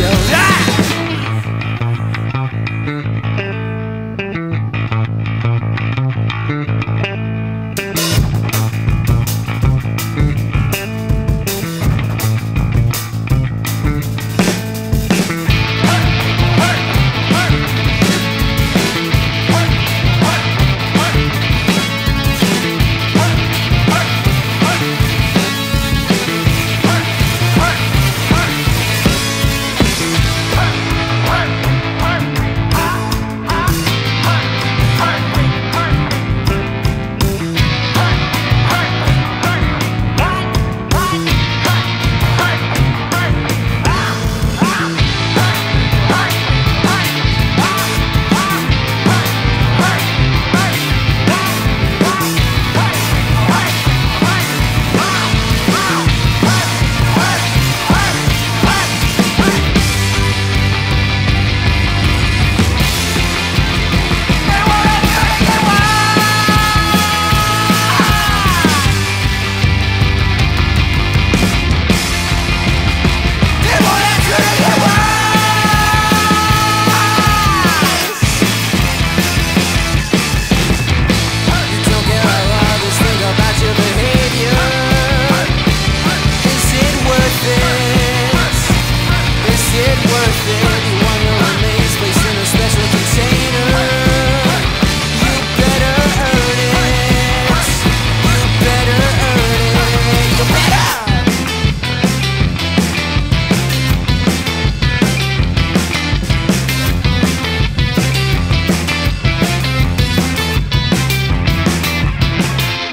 Yeah.